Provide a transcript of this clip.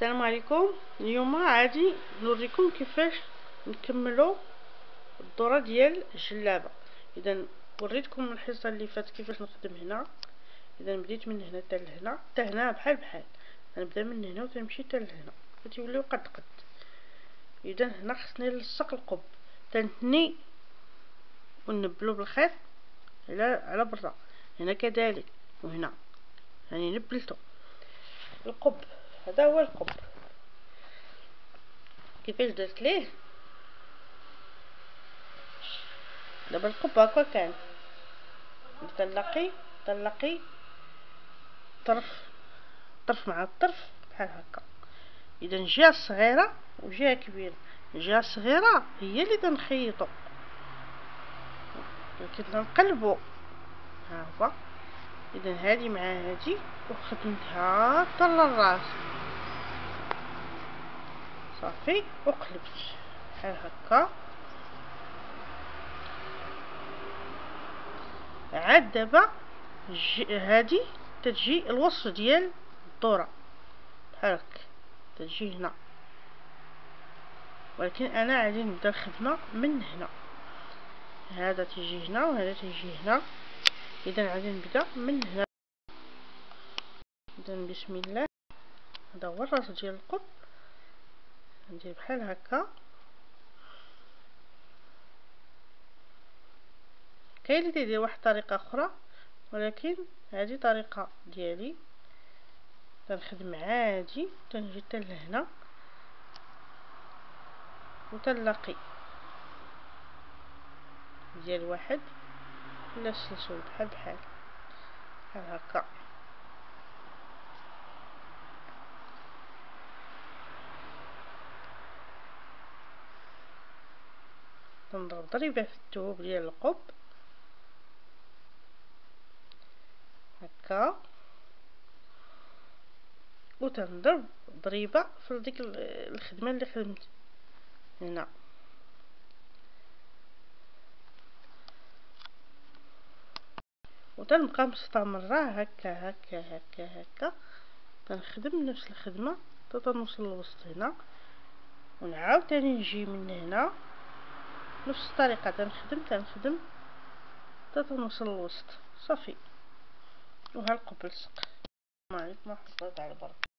السلام عليكم. اليوم عادي نوريكم كيفاش نكملوا الدورة ديال الجلابة. اذا وريتكم الحصة اللي فاتت كيفاش نخدم هنا. اذا بديت من هنا حتى لهنا. حتى هنا بحال بحال. غنبدا من هنا وتنمشي حتى لهنا. غتوليو قد قد. اذا هنا خصني نلصق القب. تنتني ونبلو بالخيط على على برا. هنا كذلك. وهنا. يعني نبلتو. القب. هذا هو القب كيفاش درت ليه؟ دابا القب هكا كان. طلقي طلقي طرف طرف مع الطرف بحال هكا. إذا جهه صغيره وجهة كبيرة. الجهة الصغيرة هي اللي تنخيطو. ولكن تنقلبو. ها هو. إذا هذه مع هذه وخدمتها حتى للراس صافي. وقلبت بحال هكا. عاد دابا هادي تتجي الوسط ديال الدورة. بحال هكا. تجي هنا. ولكن أنا غادي نبدأ الخدمة من هنا. هذا تيجي هنا وهذا تيجي هنا. اذا غادي نبدأ من هنا. اذا بسم الله. هذا هو الراس ديال القط ندير بحال هكا. كاين اللي تيدير واحد الطريقة أخرى ولكن هذه طريقة ديالي. تنخدم عادي تنجي حتى لهنا. وتنلاقي ديال واحد ولا السلسول بحال بحال. بحال هكا. تنضرب ضريبة في الثوب ديال القب. هكا. وتنضرب ضريبة في ديك الخدمة اللي خدمت هنا. وتنبقى مستمرة هكا هكا هكا هكا. تنخدم نفس الخدمة حتى تنوصل للوسط هنا. ونعاود تاني نجي من هنا. نفس الطريقة تنخدم تنخدم حتى تنوصل للوسط صافي. وها القبل سق السلام عليكم ورحمة الله تعالى وبركاته